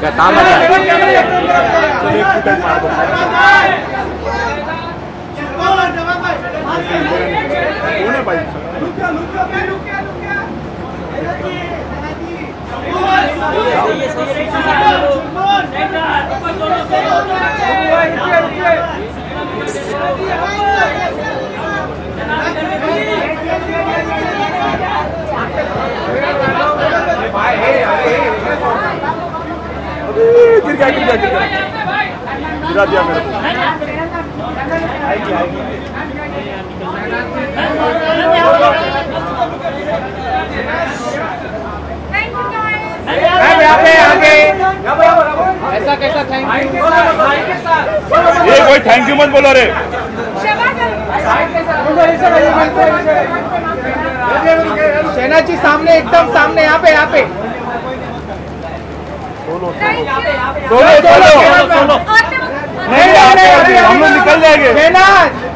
क्या है? चलिए फुटेज मार है गिर गया गिर गया गिर गया गिरा दिया मेरे को ऐसा कैसा थैंक यू ये कोई थैंक यू मत बोलो रे। सेना जी सामने एकदम सामने यहाँ पे यहाँ पे। सोलो सोलो सोलो सोलो नहीं हम लोग निकल जाएँगे।